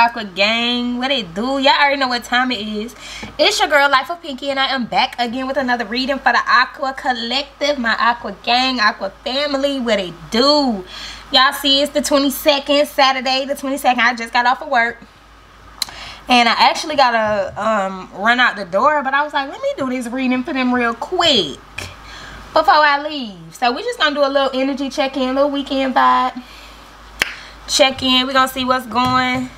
aqua gang. What it do? Y'all already know what time it is. It's your girl life of pinky and i am back again with another reading for the aqua collective my aqua gang aqua family. What it do? Y'all see it's the 22nd saturday the 22nd i just got off of work. And i actually gotta um run out the door but i was like let me do this reading for them real quick before i leave. So we're just gonna do a little energy check-in little weekend vibe. Check in. We're going to see what's going.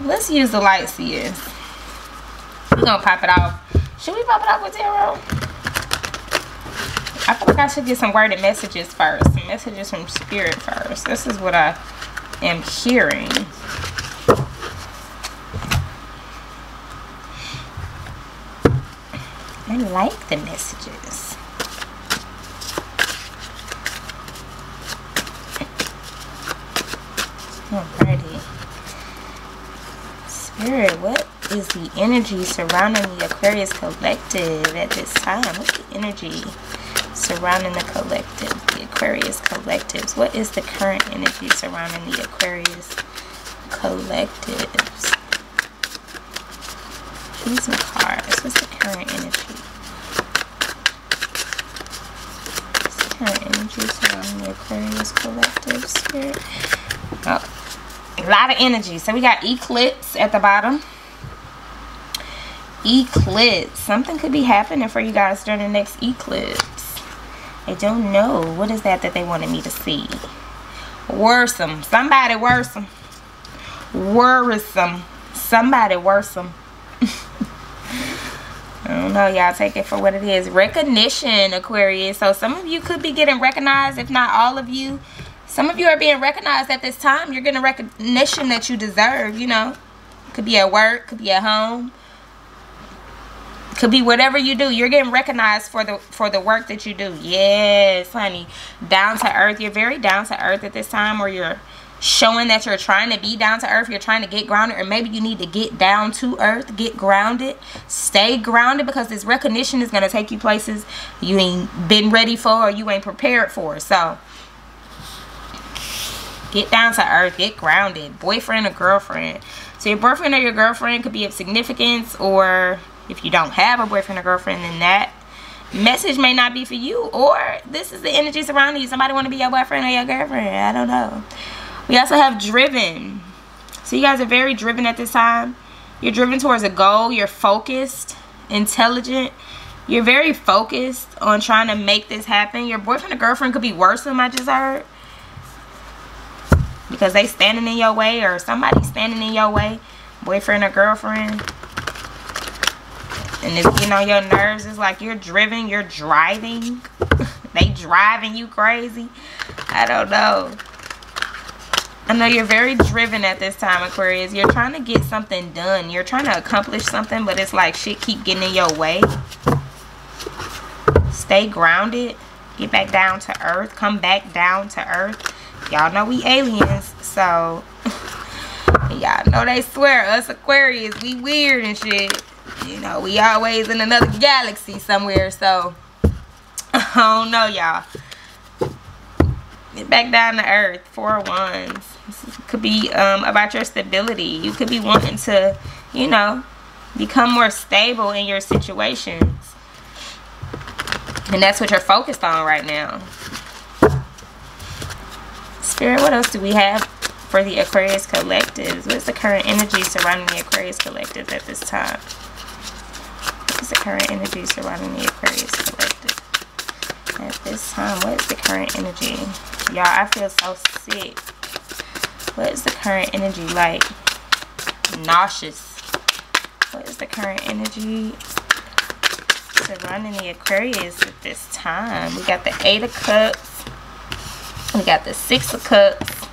Let's use the light seers. We're to pop it off. Should we pop it off with tarot? I like I should get some worded messages first. Some messages from spirit first. This is what I am hearing. I like the messages. Alrighty. Spirit, what is the energy surrounding the Aquarius collective at this time? What's the energy surrounding the collective, the Aquarius collectives? What is the current energy surrounding the Aquarius collectives? Choose some cards. What's the current energy? What's the current energy surrounding the Aquarius collective spirit? Oh a lot of energy. So we got eclipse at the bottom. Eclipse. Something could be happening for you guys during the next eclipse. I don't know. What is that that they wanted me to see? Worrisome. Somebody worrisome. Worrisome. Somebody worrisome. I don't know, y'all. Take it for what it is. Recognition, Aquarius. So some of you could be getting recognized, if not all of you. Some of you are being recognized at this time. You're getting recognition that you deserve, you know. Could be at work, could be at home. Could be whatever you do. You're getting recognized for the for the work that you do. Yes, honey. Down to earth. You're very down to earth at this time or you're showing that you're trying to be down to earth. You're trying to get grounded or maybe you need to get down to earth, get grounded. Stay grounded because this recognition is going to take you places you ain't been ready for or you ain't prepared for. So, Get down to earth. Get grounded. Boyfriend or girlfriend. So your boyfriend or your girlfriend could be of significance or if you don't have a boyfriend or girlfriend then that message may not be for you or this is the energy surrounding you. Somebody want to be your boyfriend or your girlfriend. I don't know. We also have driven. So you guys are very driven at this time. You're driven towards a goal. You're focused, intelligent. You're very focused on trying to make this happen. Your boyfriend or girlfriend could be worse than I just heard because they standing in your way or somebody standing in your way boyfriend or girlfriend. And if you know your nerves. Is like you're driven you're driving. They driving you crazy. I don't know. I know you're very driven at this time aquarius. You're trying to get something done. You're trying to accomplish something but it's like shit keep getting in your way. Stay grounded. Get back down to earth. Come back down to earth y'all know we aliens so y'all know they swear us aquarius we weird and shit. You know we always in another galaxy somewhere so i don't know y'all. Get back down to earth four wands. This could be um, about your stability. You could be wanting to you know become more stable in your situations. And that's what you're focused on right now Spirit, what else do we have for the Aquarius collectives? What's the current energy surrounding the Aquarius collective at this time? What is the current energy surrounding the Aquarius collective at this time? What is the current energy? Y'all, I feel so sick. What is the current energy like? Nauseous. What is the current energy surrounding the Aquarius at this time? We got the Eight of Cups we got the six of cups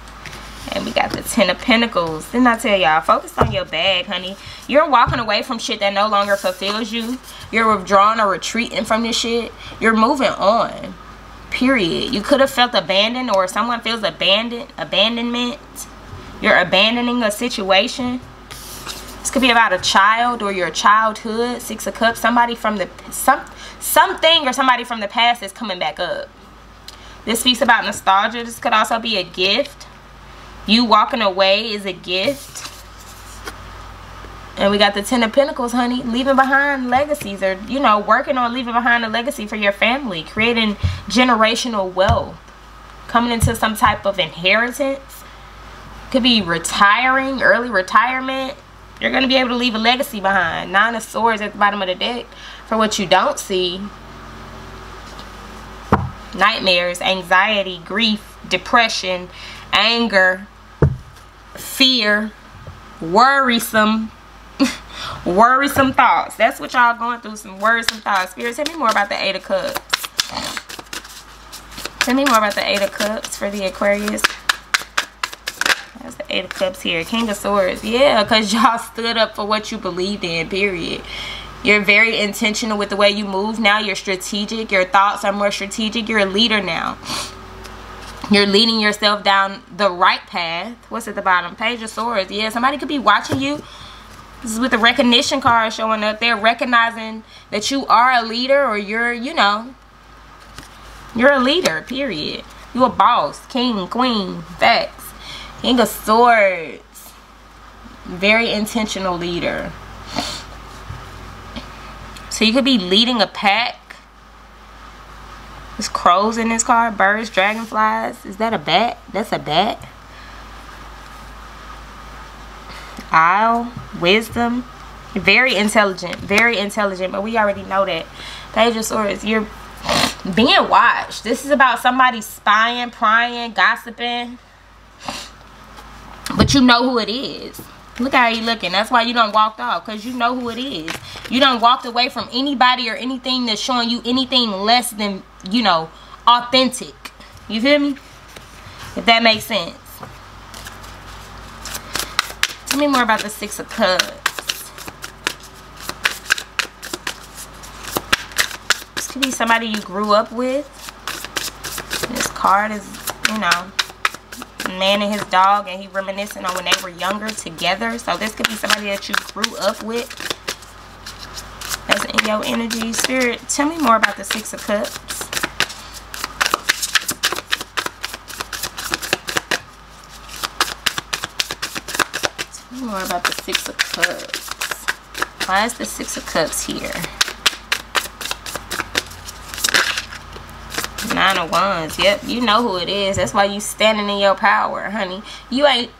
and we got the ten of pentacles. Didn't i tell y'all focus on your bag honey. You're walking away from shit that no longer fulfills you. You're withdrawing or retreating from this shit. You're moving on period. You could have felt abandoned or someone feels abandoned abandonment. You're abandoning a situation. This could be about a child or your childhood. Six of cups somebody from the some something or somebody from the past is coming back up this speaks about nostalgia. This could also be a gift. You walking away is a gift. And we got the Ten of Pentacles, honey. Leaving behind legacies or, you know, working on leaving behind a legacy for your family. Creating generational wealth. Coming into some type of inheritance. Could be retiring, early retirement. You're going to be able to leave a legacy behind. Nine of Swords at the bottom of the deck. For what you don't see. Nightmares, anxiety, grief, depression, anger, fear, worrisome worrisome thoughts. That's what y'all going through, some worrisome thoughts. Spirit, tell me more about the Eight of Cups. Tell me more about the Eight of Cups for the Aquarius. That's the Eight of Cups here. King of Swords. Yeah, because y'all stood up for what you believed in, period. You're very intentional with the way you move now. You're strategic. Your thoughts are more strategic. You're a leader now. You're leading yourself down the right path. What's at the bottom? Page of Swords. Yeah, somebody could be watching you this is with the recognition card showing up. They're recognizing that you are a leader or you're, you know, you're a leader, period. You a boss, king, queen, facts. King of Swords. Very intentional leader. So you could be leading a pack. There's crows in this card, birds, dragonflies. Is that a bat? That's a bat. Isle, wisdom, very intelligent, very intelligent, but we already know that. Page of Swords, you're being watched. This is about somebody spying, prying, gossiping. But you know who it is. Look how you looking. That's why you don't walked off. Because you know who it is. You don't walked away from anybody or anything that's showing you anything less than, you know, authentic. You feel me? If that makes sense. Tell me more about the Six of Cups. This could be somebody you grew up with. This card is, you know, man and his dog and he reminiscing on when they were younger together. So this could be somebody that you grew up with. That's in your energy. Spirit, tell me more about the Six of Cups. more about the Six of Cups. Why is the Six of Cups here? Nine of Wands. Yep, you know who it is. That's why you standing in your power, honey. You ain't...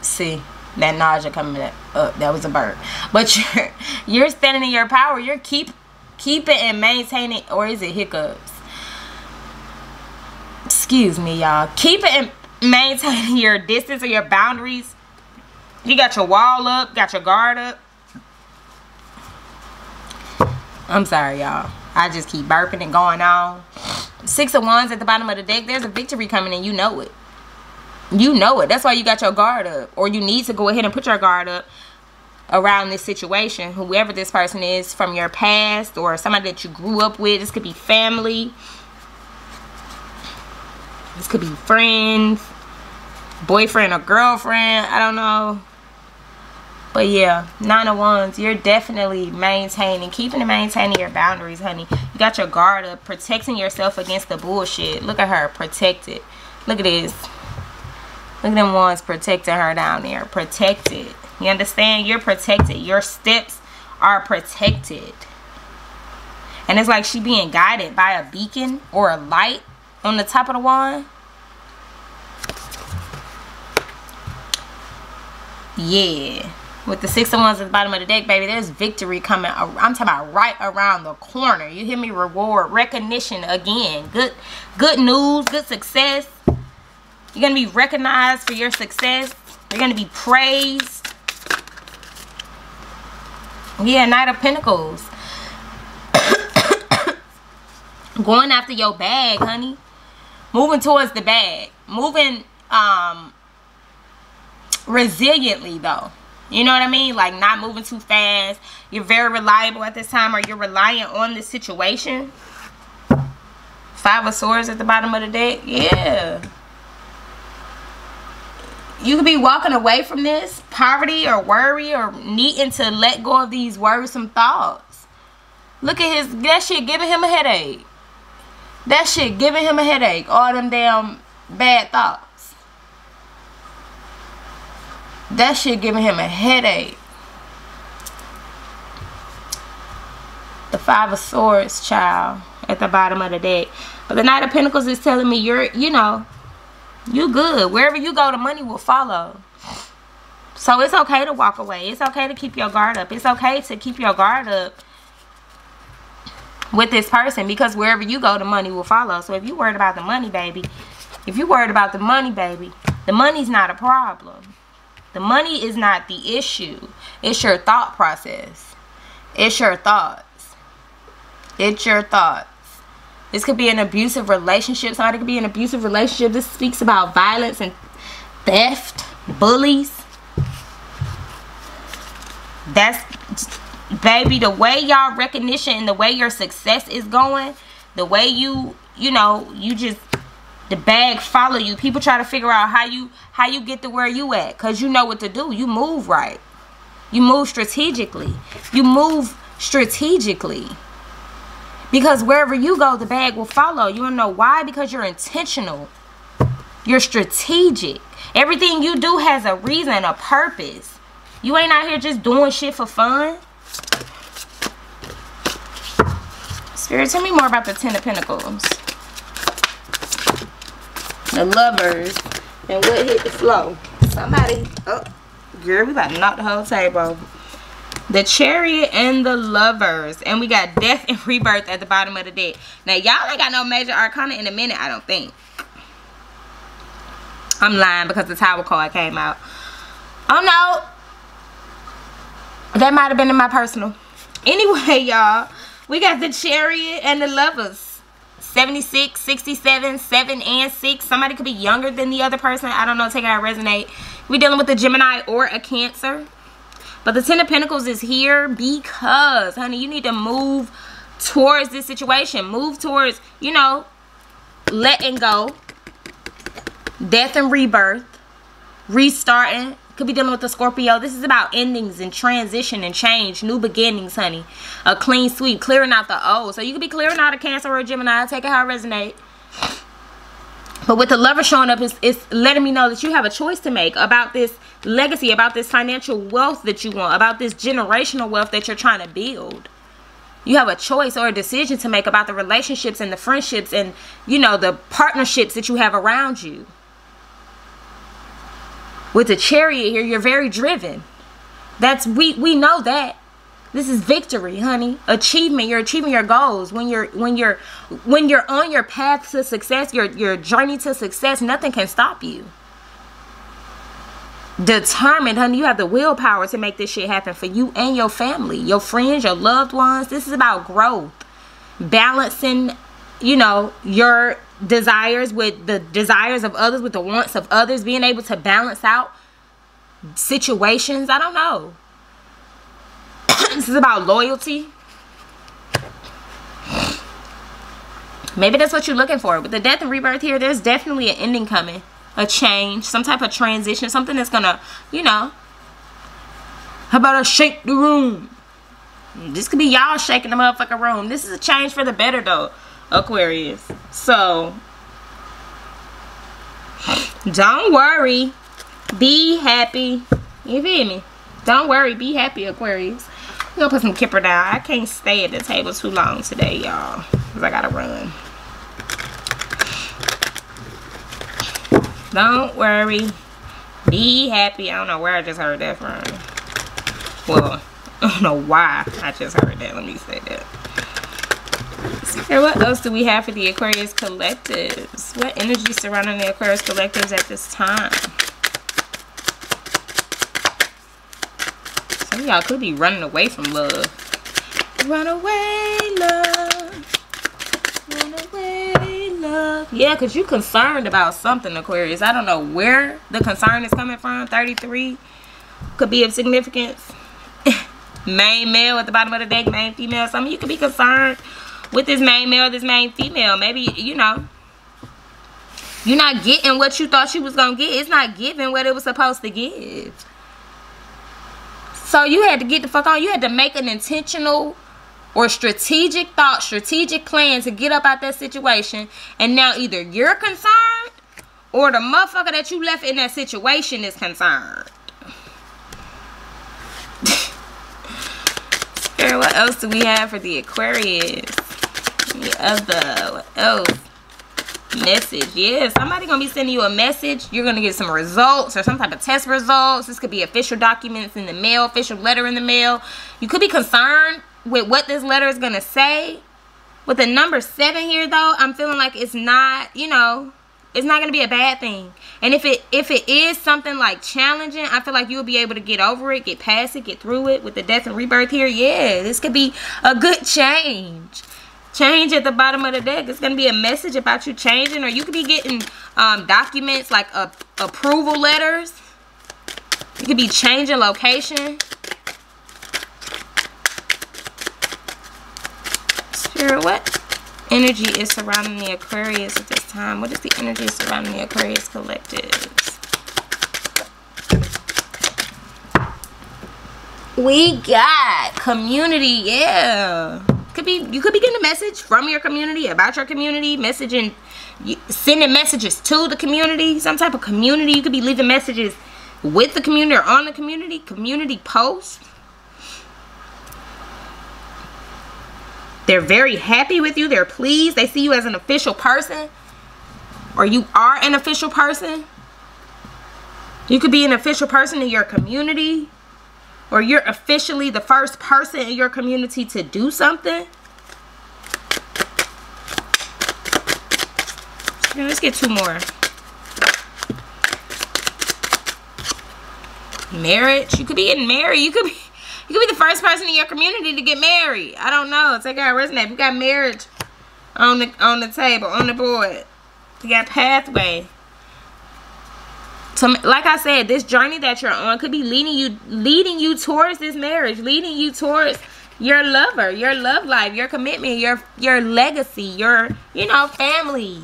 See, that nausea coming up. That was a bird. But you're, you're standing in your power. You're keep, keeping and maintaining... Or is it hiccups? Excuse me, y'all. Keep it and maintaining your distance or your boundaries you got your wall up, got your guard up. I'm sorry, y'all. I just keep burping and going on. Six of Wands at the bottom of the deck. There's a victory coming and you know it. You know it. That's why you got your guard up. Or you need to go ahead and put your guard up around this situation. Whoever this person is from your past or somebody that you grew up with. This could be family. This could be friends. Boyfriend or girlfriend. I don't know. But yeah, nine of wands, you're definitely maintaining, keeping and maintaining your boundaries, honey. You got your guard up, protecting yourself against the bullshit. Look at her, protected. Look at this. Look at them ones protecting her down there. Protected. You understand? You're protected. Your steps are protected. And it's like she being guided by a beacon or a light on the top of the wand. Yeah with the six of wands at the bottom of the deck, baby, there's victory coming. I'm talking about right around the corner. You hear me? Reward, recognition again. Good, good news, good success. You're going to be recognized for your success. You're going to be praised. Yeah, Knight of Pentacles. Going after your bag, honey. Moving towards the bag. Moving um resiliently, though. You know what I mean? Like not moving too fast. You're very reliable at this time or you're reliant on the situation. Five of Swords at the bottom of the deck. Yeah. You could be walking away from this poverty or worry or needing to let go of these worrisome thoughts. Look at his, that shit giving him a headache. That shit giving him a headache. All them damn bad thoughts. That shit giving him a headache. The Five of Swords, child, at the bottom of the deck. But the Knight of Pentacles is telling me you're, you know, you good. Wherever you go, the money will follow. So it's okay to walk away. It's okay to keep your guard up. It's okay to keep your guard up with this person because wherever you go, the money will follow. So if you're worried about the money, baby, if you're worried about the money, baby, the money's not a problem. The money is not the issue. It's your thought process. It's your thoughts. It's your thoughts. This could be an abusive relationship. Somebody could be an abusive relationship. This speaks about violence and theft, bullies. That's baby, the way y'all recognition and the way your success is going, the way you, you know, you just the bag follow you. People try to figure out how you how you get to where you at cuz you know what to do. You move right. You move strategically. You move strategically. Because wherever you go, the bag will follow. You don't know why? Because you're intentional. You're strategic. Everything you do has a reason, a purpose. You ain't out here just doing shit for fun. Spirit, tell me more about the Ten of Pentacles. The Lovers. And what hit the flow? Somebody. Oh, girl, we about to knock the whole table. The Chariot and the Lovers. And we got Death and Rebirth at the bottom of the deck. Now, y'all ain't got no major arcana in a minute, I don't think. I'm lying because the Tower card came out. Oh, no. That might have been in my personal. Anyway, y'all, we got the Chariot and the Lovers. 76, 67, 7, and 6. Somebody could be younger than the other person. I don't know. Take it out resonate. We're dealing with a Gemini or a Cancer. But the Ten of Pentacles is here because, honey, you need to move towards this situation. Move towards, you know, letting go. Death and rebirth. Restarting could be dealing with a Scorpio. This is about endings and transition and change. New beginnings, honey. A clean sweep. Clearing out the old. So you could be clearing out a Cancer or a Gemini. Take it how it resonates. But with the lover showing up, it's, it's letting me know that you have a choice to make about this legacy, about this financial wealth that you want, about this generational wealth that you're trying to build. You have a choice or a decision to make about the relationships and the friendships and, you know, the partnerships that you have around you. With the chariot here, you're very driven. That's we we know that. This is victory, honey. Achievement. You're achieving your goals. When you're when you're when you're on your path to success, your your journey to success, nothing can stop you. Determined, honey. You have the willpower to make this shit happen for you and your family, your friends, your loved ones. This is about growth. Balancing, you know, your desires with the desires of others, with the wants of others, being able to balance out situations. I don't know. this is about loyalty. Maybe that's what you're looking for. With the death and rebirth here, there's definitely an ending coming. A change. Some type of transition. Something that's going to, you know. How about I shake the room? This could be y'all shaking the motherfucking room. This is a change for the better, though. Aquarius. So, don't worry. Be happy. You feel me? Don't worry. Be happy, Aquarius. I'm gonna put some kipper down. I can't stay at the table too long today, y'all. Because I gotta run. Don't worry. Be happy. I don't know where I just heard that from. Well, I don't know why I just heard that. Let me say that. And what else do we have for the Aquarius collectives? What energy surrounding the Aquarius collectives at this time? Some of y'all could be running away from love. Run away, love. Run away, love. Yeah, because you're concerned about something, Aquarius. I don't know where the concern is coming from. 33 could be of significance. main male at the bottom of the deck, main female. Some of you could be concerned with this main male, this main female. Maybe, you know, you're not getting what you thought you was going to get. It's not giving what it was supposed to give. So you had to get the fuck on. You had to make an intentional or strategic thought, strategic plan to get up out of that situation. And now either you're concerned or the motherfucker that you left in that situation is concerned. What else do we have for the Aquarius? The other, what else? Message. Yeah, somebody gonna be sending you a message. You're gonna get some results or some type of test results. This could be official documents in the mail, official letter in the mail. You could be concerned with what this letter is gonna say. With the number seven here though, I'm feeling like it's not, you know, it's not gonna be a bad thing. And if it if it is something like challenging, I feel like you'll be able to get over it, get past it, get through it with the death and rebirth here. Yeah, this could be a good change. Change at the bottom of the deck. It's gonna be a message about you changing, or you could be getting um, documents like uh, approval letters. You could be changing location. Spirit, what? energy is surrounding the Aquarius at this time? What is the energy surrounding the Aquarius collectives? We got community, yeah. Could be you could be getting a message from your community about your community, messaging, sending messages to the community, some type of community. You could be leaving messages with the community or on the community, community posts They're very happy with you. They're pleased. They see you as an official person. Or you are an official person. You could be an official person in your community. Or you're officially the first person in your community to do something. let's get two more. Marriage. You could be getting married. You could be you could be the first person in your community to get married. I don't know. Take out resonate. You got marriage on the on the table, on the board. You got pathway. So, like I said, this journey that you're on could be leading you leading you towards this marriage, leading you towards your lover, your love life, your commitment, your your legacy, your you know family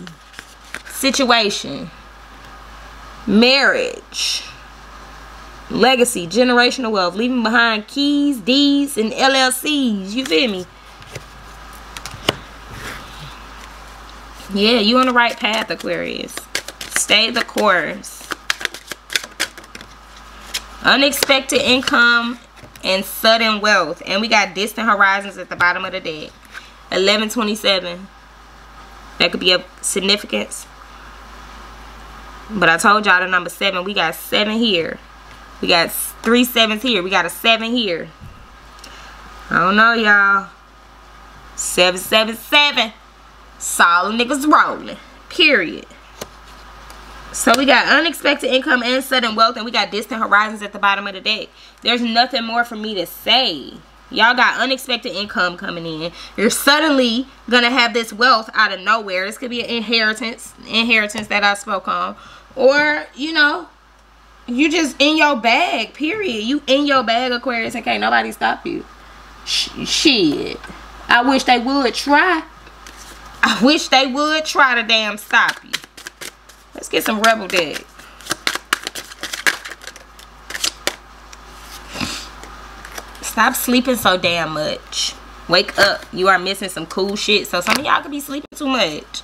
situation, marriage legacy, generational wealth, leaving behind keys, deeds, and LLCs. You feel me? Yeah, you on the right path, Aquarius. Stay the course. Unexpected income and sudden wealth. And we got distant horizons at the bottom of the deck. 1127. That could be of significance. But I told y'all the number 7. We got 7 here. We got three sevens here. We got a seven here. I don't know, y'all. Seven, seven, seven. Solid niggas rolling. Period. So we got unexpected income and sudden wealth. And we got distant horizons at the bottom of the deck. There's nothing more for me to say. Y'all got unexpected income coming in. You're suddenly going to have this wealth out of nowhere. This could be an inheritance. Inheritance that I spoke on. Or, you know, you just in your bag, period. You in your bag, Aquarius, and can't nobody stop you. Sh shit. I wish they would try. I wish they would try to damn stop you. Let's get some Rebel deck. Stop sleeping so damn much. Wake up. You are missing some cool shit. So some of y'all could be sleeping too much.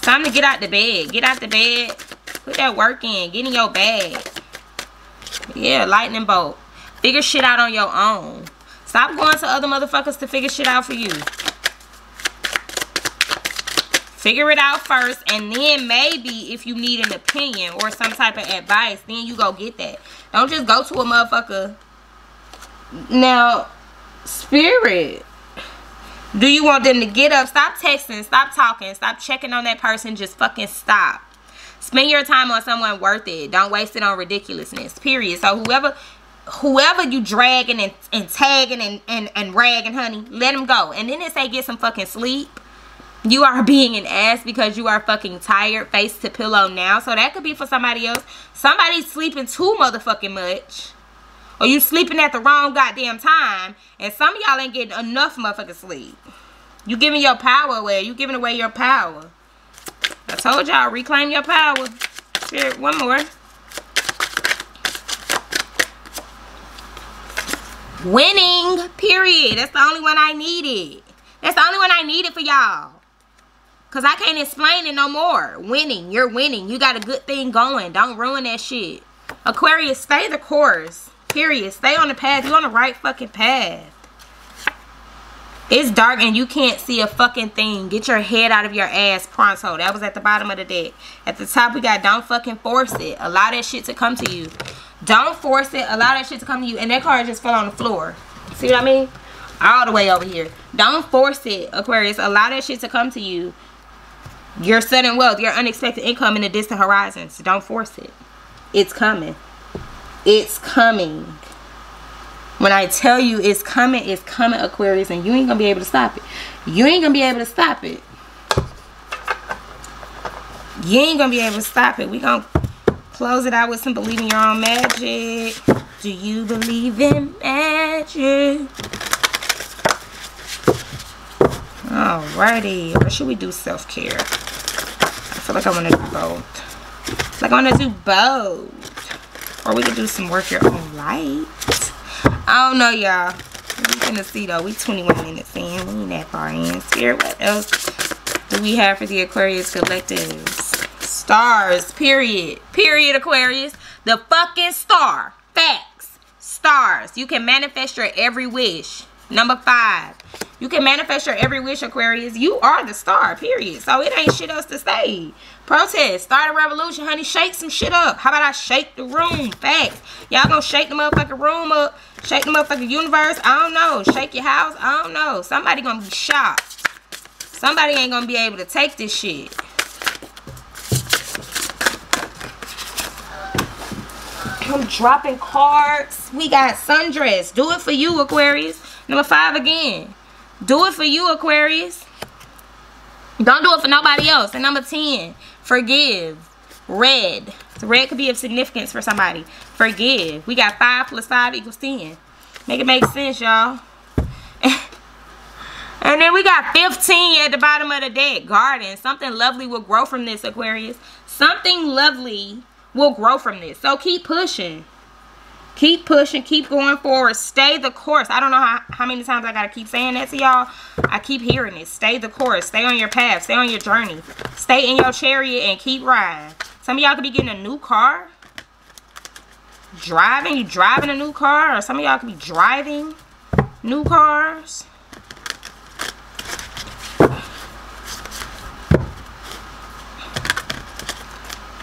Time to get out the bed. Get out the bed. Put that work in. Get in your bag. Yeah, lightning bolt. Figure shit out on your own. Stop going to other motherfuckers to figure shit out for you. Figure it out first, and then maybe if you need an opinion or some type of advice, then you go get that. Don't just go to a motherfucker. Now, spirit. Do you want them to get up? Stop texting. Stop talking. Stop checking on that person. Just fucking stop. Spend your time on someone worth it. Don't waste it on ridiculousness. Period. So whoever whoever you dragging and, and tagging and, and, and ragging, honey, let them go. And then they say get some fucking sleep. You are being an ass because you are fucking tired, face to pillow now. So that could be for somebody else. Somebody's sleeping too motherfucking much. Or you sleeping at the wrong goddamn time. And some of y'all ain't getting enough motherfucking sleep. You giving your power away. You giving away your power. I told y'all, reclaim your power. Here, one more. Winning, period. That's the only one I needed. That's the only one I needed for y'all. Because I can't explain it no more. Winning. You're winning. You got a good thing going. Don't ruin that shit. Aquarius, stay the course. Period. Stay on the path. You're on the right fucking path. It's dark and you can't see a fucking thing. Get your head out of your ass pronto. That was at the bottom of the deck. At the top, we got don't fucking force it. Allow that shit to come to you. Don't force it. Allow that shit to come to you. And that card just fell on the floor. See what I mean? All the way over here. Don't force it, Aquarius. Allow that shit to come to you. Your sudden wealth, your unexpected income in the distant horizons. Don't force it. It's coming. It's coming. When I tell you it's coming, it's coming, Aquarius, and you ain't going to be able to stop it. You ain't going to be able to stop it. You ain't going to be able to stop it. we going to close it out with some believing your own magic. Do you believe in magic? Alrighty. what should we do self-care? I feel like I want to do both. Like I want to do both. Or we could do some work your own light. I don't know, y'all. We gonna see though. We 21 minutes in. We ain't that far in. Spirit, what else do we have for the Aquarius Collective? Stars, period. Period, Aquarius. The fucking star. Facts. Stars. You can manifest your every wish. Number five. You can manifest your every wish, Aquarius. You are the star, period. So it ain't shit else to say. Protest. Start a revolution, honey. Shake some shit up. How about I shake the room? Facts. Y'all gonna shake the motherfucking room up. Shake the motherfucking universe. I don't know. Shake your house. I don't know. Somebody gonna be shocked. Somebody ain't gonna be able to take this shit. I'm dropping cards. We got sundress. Do it for you, Aquarius. Number five again. Do it for you, Aquarius. Don't do it for nobody else. And number 10, Forgive. Red. Red could be of significance for somebody. Forgive. We got 5 plus 5 equals 10. Make it make sense, y'all. and then we got 15 at the bottom of the deck. Garden. Something lovely will grow from this, Aquarius. Something lovely will grow from this. So keep pushing. Keep pushing. Keep going forward. Stay the course. I don't know how, how many times I got to keep saying that to y'all. I keep hearing it. Stay the course. Stay on your path. Stay on your journey. Stay in your chariot and keep riding. Some of y'all could be getting a new car. Driving. You driving a new car. Or some of y'all could be driving new cars.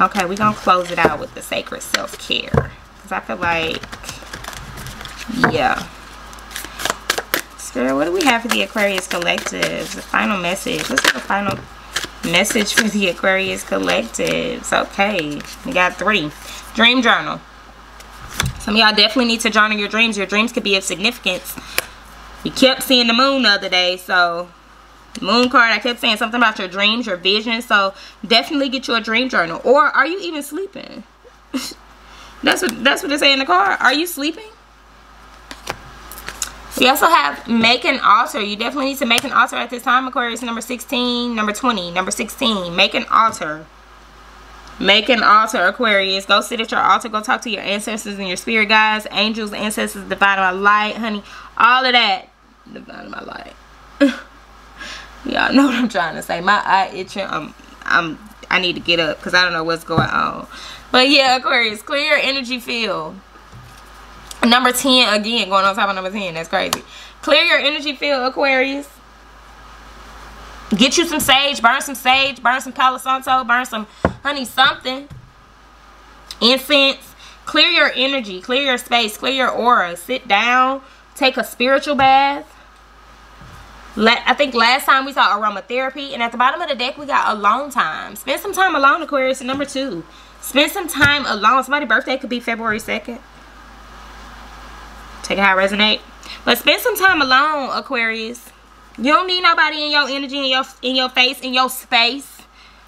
Okay, we're to close it out with the sacred self-care. Because I feel like, yeah. Spirit, what do we have for the Aquarius Collective? The final message. What's the final message for the Aquarius Collectives? Okay, we got three. Dream journal. Some y'all definitely need to journal your dreams. Your dreams could be of significance. We kept seeing the moon the other day, so moon card, I kept saying something about your dreams, your vision. So definitely get you a dream journal. Or are you even sleeping? That's what that's what they say in the car. Are you sleeping? We also have make an altar. You definitely need to make an altar at this time, Aquarius. Number 16, number 20, number 16. Make an altar. Make an altar, Aquarius. Go sit at your altar. Go talk to your ancestors and your spirit guides, angels, ancestors, divine my light, honey. All of that. Divine my light. Y'all know what I'm trying to say. My eye itching. I'm, I'm, I need to get up because I don't know what's going on. But yeah, Aquarius, clear your energy field. Number 10, again, going on top of number 10. That's crazy. Clear your energy field, Aquarius. Get you some sage. Burn some sage. Burn some Palo Santo. Burn some, honey, something. Incense. Clear your energy. Clear your space. Clear your aura. Sit down. Take a spiritual bath. I think last time we saw aromatherapy. And at the bottom of the deck, we got alone time. Spend some time alone, Aquarius. Number two. Spend some time alone. Somebody's birthday could be February 2nd. Take it how it resonate. But spend some time alone, Aquarius. You don't need nobody in your energy, in your in your face, in your space,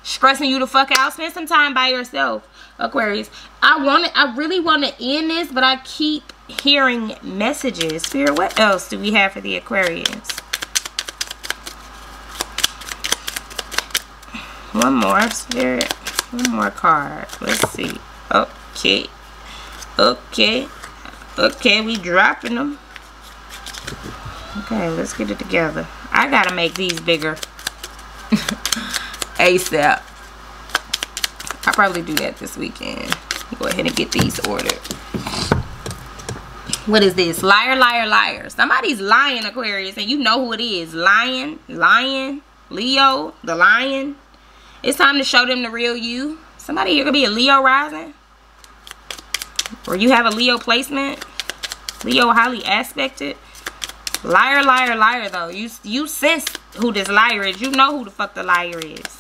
stressing you the fuck out. Spend some time by yourself, Aquarius. I want to, I really want to end this, but I keep hearing messages. Spirit, what else do we have for the Aquarius? One more, Spirit. One more card. Let's see. Okay. Okay. Okay, we dropping them. Okay, let's get it together. I gotta make these bigger. ASAP. I'll probably do that this weekend. Go ahead and get these ordered. what is this? Liar, liar, liar. Somebody's lying, Aquarius, and you know who it is. Lion, lion, Leo, the lion. It's time to show them the real you. Somebody here could be a Leo rising. Or you have a Leo placement. Leo highly aspected. Liar, liar, liar, though. You, you sense who this liar is. You know who the fuck the liar is.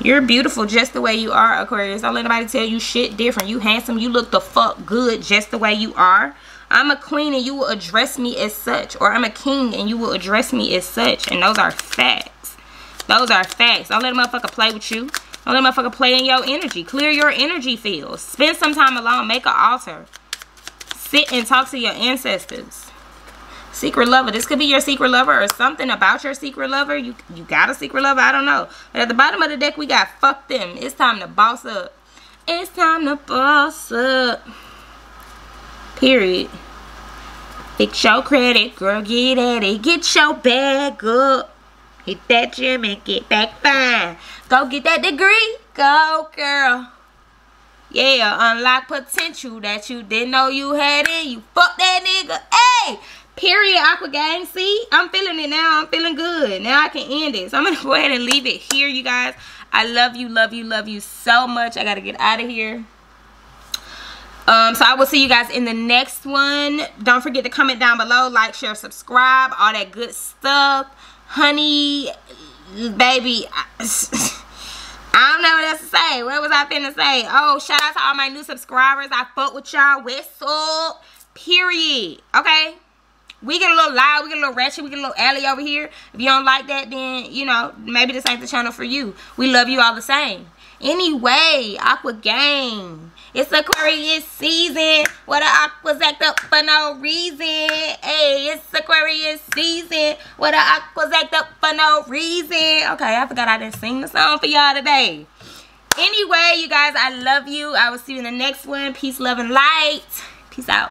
You're beautiful just the way you are, Aquarius. Don't let anybody tell you shit different. You handsome. You look the fuck good just the way you are. I'm a queen and you will address me as such. Or I'm a king and you will address me as such. And those are facts. Those are facts. Don't let a motherfucker play with you. Don't let a motherfucker play in your energy. Clear your energy fields. Spend some time alone. Make an altar. Sit and talk to your ancestors. Secret lover. This could be your secret lover or something about your secret lover. You, you got a secret lover? I don't know. But at the bottom of the deck, we got fuck them. It's time to boss up. It's time to boss up. Period. Fix your credit, girl. Get at it. Get your bag up. Hit that gym and get back fine. Go get that degree. Go, girl. Yeah, unlock potential that you didn't know you had in you. Fuck that nigga. Hey! Period, Aqua Gang. See? I'm feeling it now. I'm feeling good. Now I can end it. So I'm going to go ahead and leave it here, you guys. I love you, love you, love you so much. I got to get out of here. Um, so I will see you guys in the next one. Don't forget to comment down below, like, share, subscribe, all that good stuff. Honey, baby... I don't know what else to say. What was I finna say? Oh, shout out to all my new subscribers. I fuck with y'all. Whistle. Period. Okay? We get a little loud. We get a little ratchet. We get a little alley over here. If you don't like that, then, you know, maybe this ain't the channel for you. We love you all the same. Anyway, Aqua Gang. It's Aquarius season. What the aquas act up for no reason. Hey, it's Aquarius season. What the aquas act up for no reason. Okay, I forgot I didn't sing the song for y'all today. Anyway, you guys, I love you. I will see you in the next one. Peace, love, and light. Peace out.